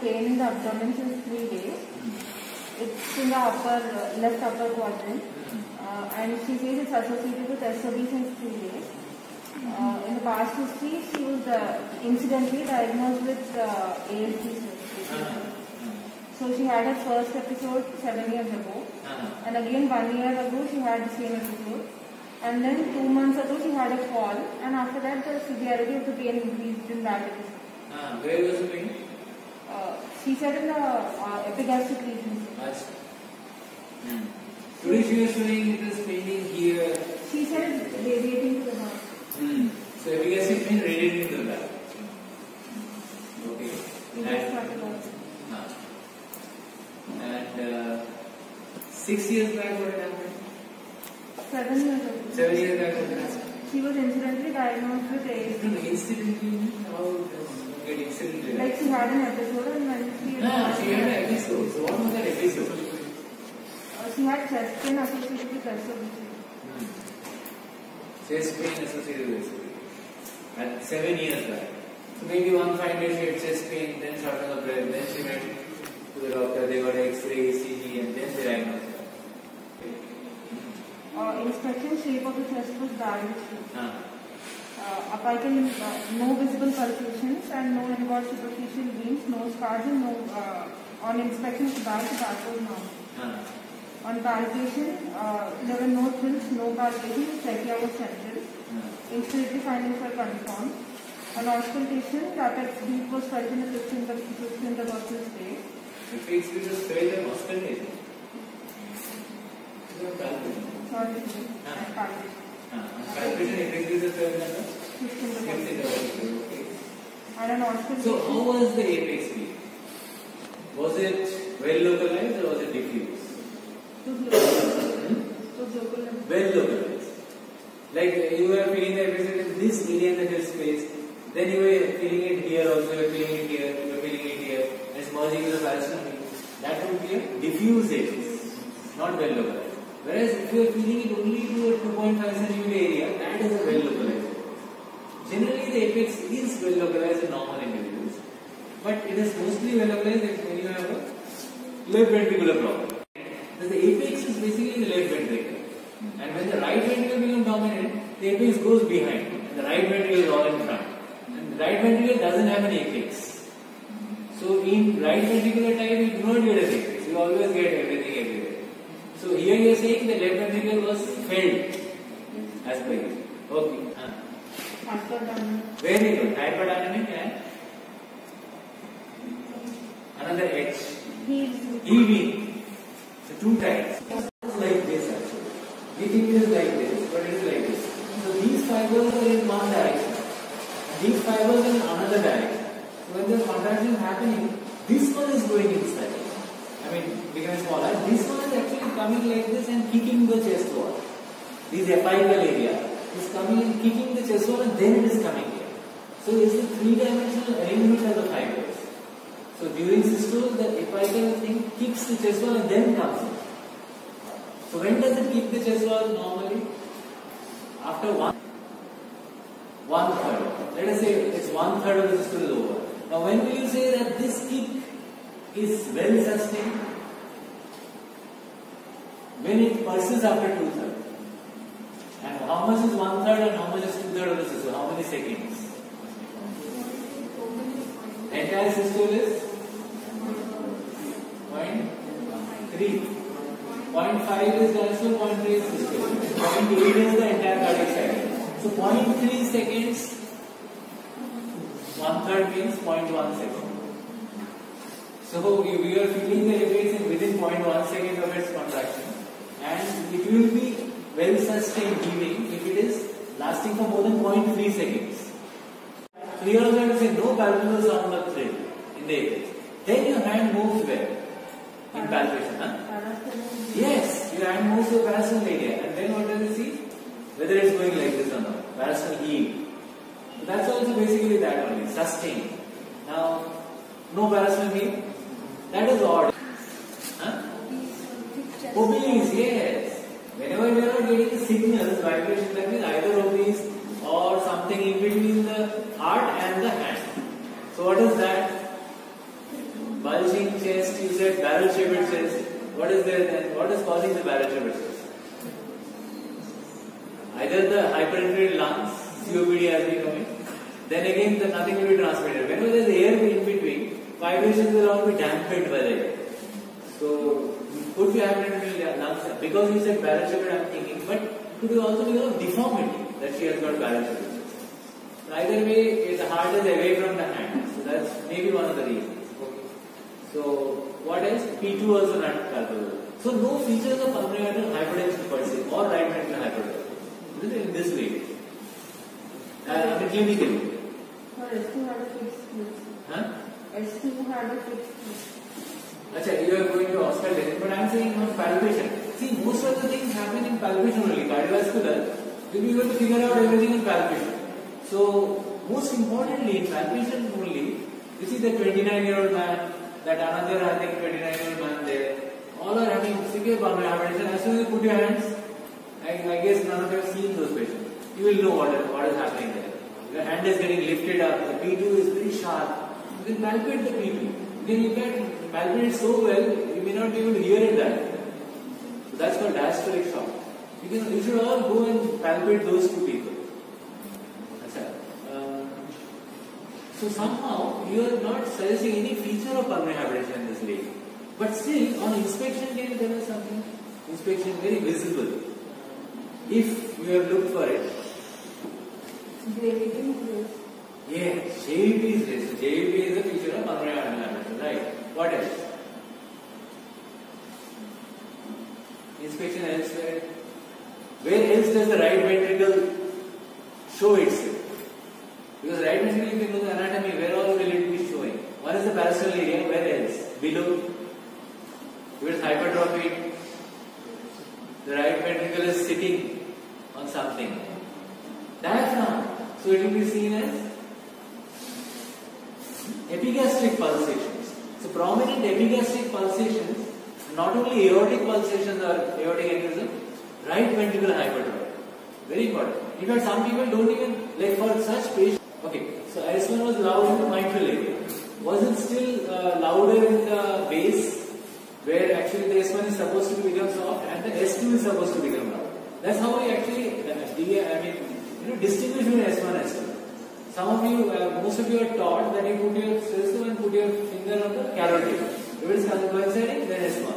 pain in the abdomen since three days. It's in the upper, left upper quadrant. Uh, and she says it's associated with SOB since three days. Uh, in the past history, she was uh, incidentally diagnosed with uh, ASD. So she had her first episode seven years ago. And again, one year ago, she had the same episode. And then two months ago, she had a fall. And after that, the severity of the pain increased in that episode. Uh, where was the pain? Uh, she said in the uh, epigastric region. Hmm. Today she was showing paining here. She said it's radiating to the heart. Hmm. So epigastric pain radiating to the back. Okay. We And, uh, and six years back what happened? Seven years ago. Seven years back what happened? She was incidentally diagnosed with ASD. No, incidentally, how get incidentally? Like she had an episode and when she Ah, she had an episode. So what was that episode? uh, she had chest pain associated with SOB. Hmm. Chest pain associated with SOB. At seven years back. So maybe one fine day she had chest pain, then shortness of breath, then shape of the chest was balanced. Ah. Uh, apical, uh, no visible pulsations and no inward superficial veins, no scars and no, uh, on inspection of the back, the back was normal. Ah. On palpation, uh, there were no thrills, no palpation, trachea was central. Ah. Inspiratory findings were confirmed. On auscultation, latex beat was felt in a fifth inter- fifth intercostal space. If it's because failure and auscultation. You have palpation. Sorry, and palpation. Increases the third number. Fifth Fifth intercostal. interval. Okay. And an So how was the apex? Was it well localized or was it diffuse? to Hmm? to local level. Well localized. Like you were feeling the apex in this area in the hill space, then you were feeling it here also, you were feeling it here, you were feeling it here, and it's merging with the parasternum. That would be a diffuse apex, not well localized. Whereas if you are feeling it only to a 2.5 centimeter area, that is a well localized. Generally, the apex is well localized in normal individuals, but it is mostly well localized when you have a left ventricular problem. The apex is basically the left ventricle, and when the right ventricle becomes dominant, the apex goes behind, and the right ventricle is all in front. And the right ventricle doesn't have an apex. So in right ventricular type, you do not get an apex. You always get everything everywhere. So here you are saying the left ventricle was filled as per you. Okay. Ah. Hyperdynamic. Very good. Hyperdynamic and another H. He's EV. So two types. It's like this actually. We think it is like this, but it is like this. So these fibers are in one direction. These fibers are in another direction. So when the contraction is happening, this one is going inside. I mean, becoming smaller. This one is actually coming like this and kicking the chest wall. This apical area is coming and kicking the chest wall and then it is coming here. So it's a three-dimensional arrangement of the fibers. So during systole, the apical thing kicks the chest wall and then comes in. So when does it kick the chest wall normally? After one, one third. Let us say it's one third of the systole over. Now when will you say that this kick is well sustained? When it persists after two thirds. And how much is one third and how much is two third of the systole? How many seconds? Entire systole is point three. Point five is also point three systole. Point eight is the entire cardiac cycle. So point three seconds. One third means point one second. So we, you are feeling the in within 0.1 second of its contraction, and it will be well sustained heaving if it is lasting for more than 0.3 seconds. So you are going to say no palpable sound or thrill in the apex. Then your hand moves where? In palpation, huh? Yes, your hand moves to the parasternal area, and then what does it see? Whether it's going like this or not. Parasternal heave. So that's also basically that only, sustain. Now, no parasternal heave. That is odd. Huh? Obese, yes. Whenever you are getting signals, vibration, that means either obese or something in between the heart and the hand. So what is that? bulging chest, you said barrel-shaped chest. What is there then? What is causing the barrel-shaped chest? Either the hyperinflated lungs, COPD has been coming. Then again, the, nothing will be transmitted. Whenever there is air in between, vibrations will all be dampened by the air. So, could be hyperinflated lungs. Because you said barrel-shaped, I am thinking, but could be also because of deformity that she has got barrel-shaped. So either way, the heart is away from the hand. So that's maybe one of the reasons. Okay. So what else? P2 also not palpable. So no features of pulmonary arterial hypertension per se or right ventricular hypertension. In this way. Uh, I mean clinically. Or S2 had a fixed place. Huh? S2 had a fixed place. Acha, you are going to hospital, but I am saying on palpation. See, most of the things happen in palpation only. Cardiovascular, you'll be able to figure out everything in palpation. So, most importantly, in palpation only, you see the 29 year old man, that another I think 29 year old man there, all are having severe pulmonary hypertension. As soon as you put your hands, I, I guess none of you have seen those patients. You will know what what is happening there. Your hand is getting lifted up, the P2 is very sharp. You can palpate the P2. You can, you can palpate it so well, you may not be able to hear it that. So that's called diastolic shock. You, can, you should all go and palpate those two people. Uh, so somehow you are not suggesting any feature of pulmonary hypertension in this lady. But still, on inspection, can you tell us something? Inspection very visible. If you have looked for it. Gravity place. Yeah, JVP is. So JVP is a feature of pulmonary hypertension, right? What else? Inspection elsewhere. Where else does the right ventricle show itself? Because right ventricle if you know the anatomy, where all will it be showing? One is the parasternal area, where else? Below. Where is hypertrophy? The right ventricle is sitting on something. Diaphragm. So it will be seen as epigastric pulsations. So prominent epigastric pulsations, not only aortic pulsations or aortic aneurysm, right ventricular hypertrophy. Very important. In fact, some people don't even, like for such patients, okay, so S1 was loud in the mitral area. Was it still uh, louder in the base, where actually the S1 is supposed to become soft and the S2 is supposed to become loud? That's how we actually, I mean, you know, distinguish between S1 and S2. Some of you, uh, most of you are taught that you put your stethoscope and put your finger on the carotid. If it is coinciding, then S1.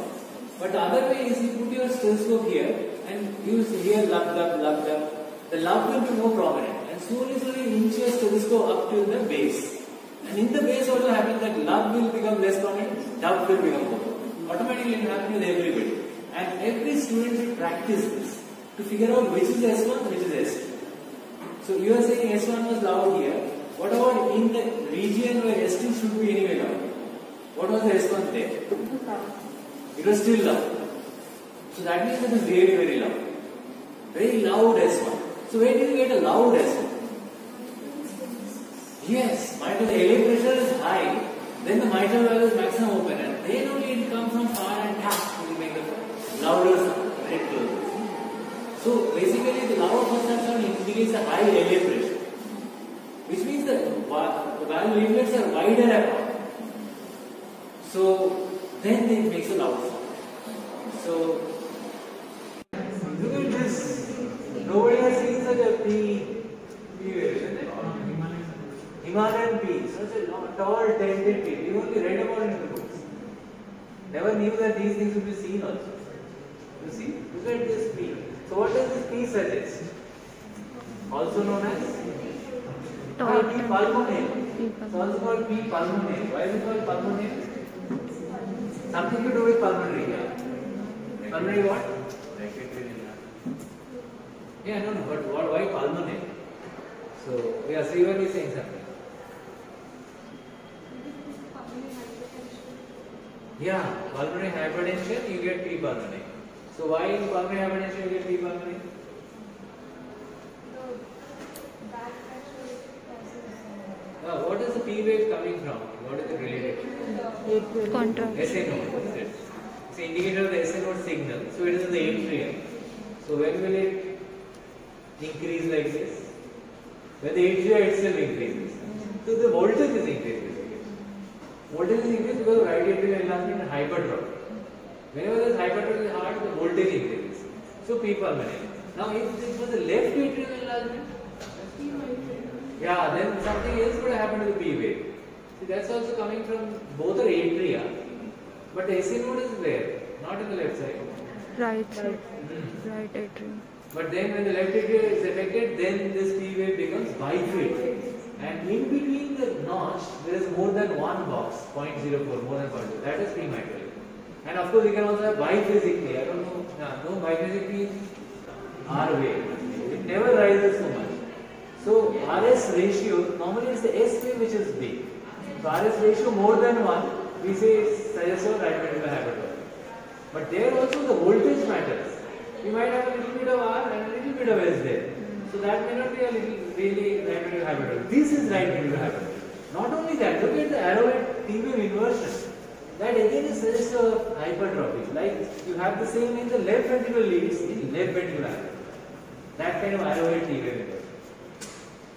But the other way is you put your stethoscope here and you hear lub dub lub dub. The lub will be more prominent and slowly slowly inch your stethoscope up till the base. And in the base also happens that lub will become less prominent, dub will become more. Automatically it happens with everybody. And every student should practice this to figure out which is S1, which is S2. So you are saying S1 was loud here. What about in the region where S2 should be anyway loud? What was the S1 there? It was still loud. So that means it is really very loud. Very loud S1. So where did you get a loud S1? Yes, mitral the LA pressure is high, then the mitral valve is maximum open and then only it comes from far and tap will make the louder sound, very close. So basically the loud first sound indicates a high LA pressure, which means that the valve leaflets are wider apart. So then it makes a loud sound. So look at this. Nobody has seen such a P, P wave, isn't it? Uh, Himalayan P, such a long, tall, tented P. We only read about it in the books. Never knew that these things would be seen also. You see? Look at this P. So what does this P suggest? Also known as Tall P pulmonale. It's also called P pulmonale. Why is it called pulmonale? Something to do with pulmonary. Yeah. Pulmonary what? Yeah, no, no, but what, why pulmonary? So, yeah, so you were saying something. Yeah, pulmonary hypertension, you get P pulmonary. So, why in pulmonary hypertension you get P pulmonary? Uh, what is the P wave coming from? What is it related to? Contract. SNO, is it? It's an indicator of the SNO signal. So it is in the atrium. So when will it increase like this? When the atria itself increases. So the voltage is increasing. voltage is increased because of right atrial enlargement and hypertrophy. Whenever there is hypertrophy in the heart, the voltage increases. So P pulmonary. Now if this was the left atrial enlargement, yeah, then something else would have happened to the P wave. See, that's also coming from both the atria, but the SC node is there, not in the left side. Right side. Hmm. Right atrium. But then when the left atria is affected, then this P wave becomes bifid. And in between the notch, there is more than one box, 0.04, more than 0.2. That is P mitrale. And of course, you can also have biphasically. I don't know, no, no biphasically R wave. It never rises so much. So RS ratio, normally it's the S wave which is big. So RS ratio more than 1, we say it's suggestive right ventricular hypertrophy. But there also the voltage matters. We might have a little bit of R and a little bit of S there. So that may not be a little really right ventricular hypertrophy. This is right ventricular hypertrophy. Not only that, look at the arrowhead T wave inversion. That again is suggestive of hypertrophy. Like you have the same in the left ventricular leads in left ventricular. That kind of arrowhead inversion.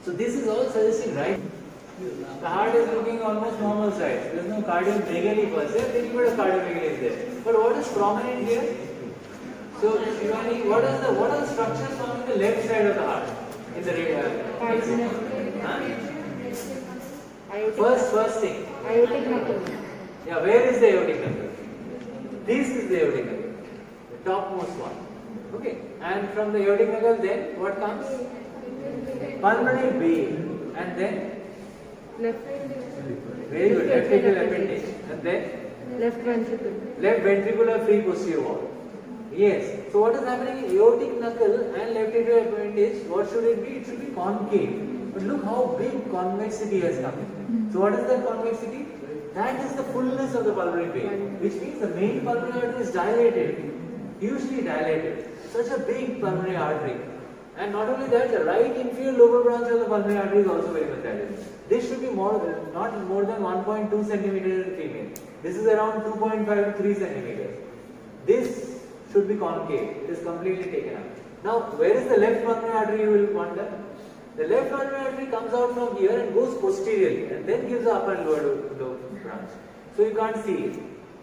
So this is all suggesting right. The heart is looking almost normal size. There is no cardiomegaly per se. A little bit cardiomegaly is there. But what is prominent here? So Shivani, what is the what are the structures on the left side of the heart in the uh, huh? First, first thing. Aortic knuckle. Yeah, where is the aortic knuckle? This is the aortic knuckle, the topmost one. Okay, and from the aortic knuckle, then what comes? Pulmonary vein, and then Left. very good, left atrial appendage, and then Left ventricle. left ventricular free posterior wall. Yes. So what is happening in aortic knuckle and left atrial appendage? What should it be? It should be concave. But look how big convexity has come. So what is that convexity? That is the fullness of the pulmonary vein, which means the main pulmonary artery is dilated, hugely dilated. Such a big pulmonary artery. And not only that, the right inferior lower branch of the pulmonary artery is also very much dilated. This should be more, not more than 1.2 centimeters in female. This is around 2.5 to 3 centimeters. This should be concave. It is completely taken up. Now, where is the left pulmonary artery you will wonder? The left pulmonary artery comes out from here and goes posteriorly and then gives the upper and lower lower branch. So you can't see it.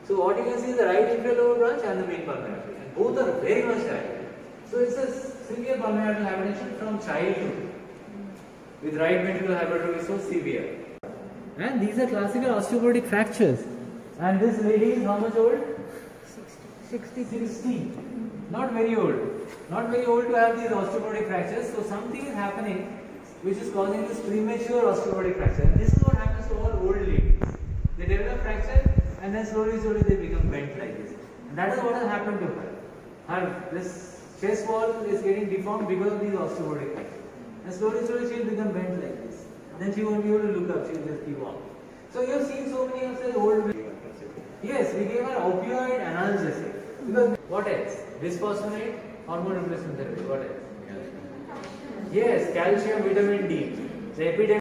So what you can see is the right inferior lower branch and the main pulmonary artery. And both are very much dilated. So it's a severe pulmonary artery hypertension from childhood with right ventricular hypertrophy so severe. And these are classical osteoporotic fractures. And this lady is how much old? 60. 60. Sixty. Not very old. Not very old to have these osteoporotic fractures. So something is happening which is causing this premature osteoporotic fracture. And this is what happens to all old ladies. They develop fracture and then slowly, slowly they become bent like this. And that is what has happened to her. Her this chest wall is getting deformed because of these osteoporotic. And slowly, slowly she will become bent like this. Then she won't be able to look up, she will just keep on. So you have seen so many of such old women. Yes, we gave her opioid analgesic. Because what else? Bisphosphonate, hormone replacement therapy. What else? Yes, calcium, vitamin D. The epidemic.